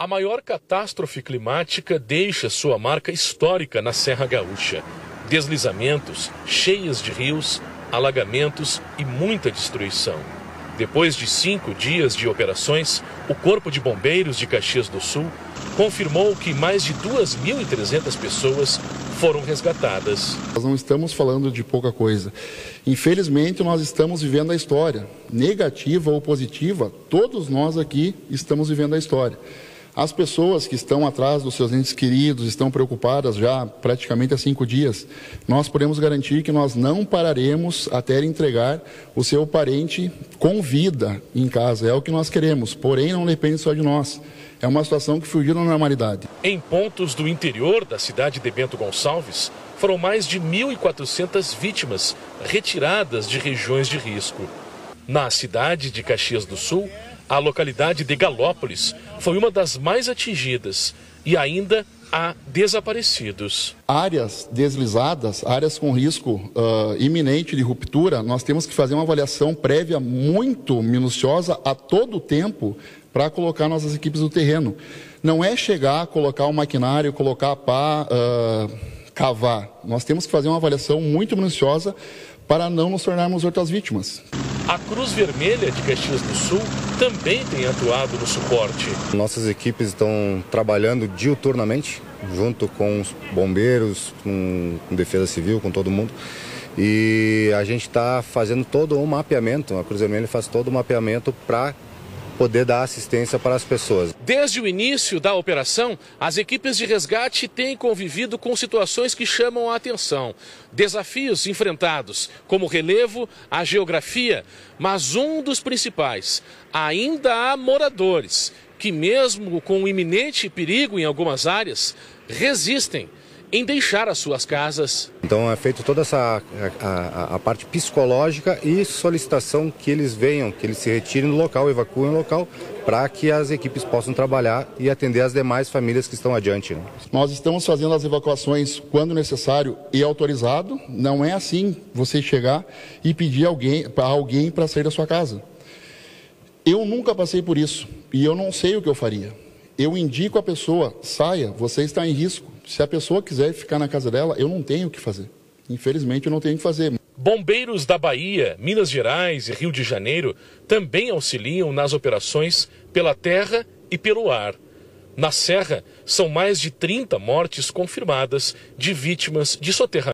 A maior catástrofe climática deixa sua marca histórica na Serra Gaúcha. Deslizamentos, cheias de rios, alagamentos e muita destruição. Depois de cinco dias de operações, o Corpo de Bombeiros de Caxias do Sul confirmou que mais de 2.300 pessoas foram resgatadas. Nós não estamos falando de pouca coisa. Infelizmente, nós estamos vivendo a história. Negativa ou positiva, todos nós aqui estamos vivendo a história. As pessoas que estão atrás dos seus entes queridos estão preocupadas já praticamente há cinco dias. Nós podemos garantir que nós não pararemos até entregar o seu parente com vida em casa. É o que nós queremos, porém não depende só de nós. É uma situação que fugiu da normalidade. Em pontos do interior da cidade de Bento Gonçalves, foram mais de 1.400 vítimas retiradas de regiões de risco. Na cidade de Caxias do Sul, a localidade de Galópolis foi uma das mais atingidas e ainda há desaparecidos. Áreas deslizadas, áreas com risco uh, iminente de ruptura, nós temos que fazer uma avaliação prévia muito minuciosa a todo tempo para colocar nossas equipes no terreno. Não é chegar, colocar o maquinário, colocar a pá, uh, cavar. Nós temos que fazer uma avaliação muito minuciosa para não nos tornarmos outras vítimas. A Cruz Vermelha de Caxias do Sul também tem atuado no suporte. Nossas equipes estão trabalhando diuturnamente, junto com os bombeiros, com, com defesa civil, com todo mundo. E a gente está fazendo todo um mapeamento, a Cruz Vermelha faz todo o mapeamento para poder dar assistência para as pessoas. Desde o início da operação, as equipes de resgate têm convivido com situações que chamam a atenção. Desafios enfrentados, como o relevo, a geografia, mas um dos principais, ainda há moradores que, mesmo com iminente perigo em algumas áreas, resistem em deixar as suas casas. Então é feito toda essa a, a, a, parte psicológica e solicitação que eles venham, que eles se retirem do local, evacuem o local, para que as equipes possam trabalhar e atender as demais famílias que estão adiante. Né? Nós estamos fazendo as evacuações quando necessário e autorizado. Não é assim você chegar e pedir alguém para alguém para sair da sua casa. Eu nunca passei por isso e eu não sei o que eu faria. Eu indico a pessoa, saia, você está em risco se a pessoa quiser ficar na casa dela, eu não tenho o que fazer. Infelizmente, eu não tenho o que fazer. Bombeiros da Bahia, Minas Gerais e Rio de Janeiro também auxiliam nas operações pela terra e pelo ar. Na Serra, são mais de 30 mortes confirmadas de vítimas de soterramento.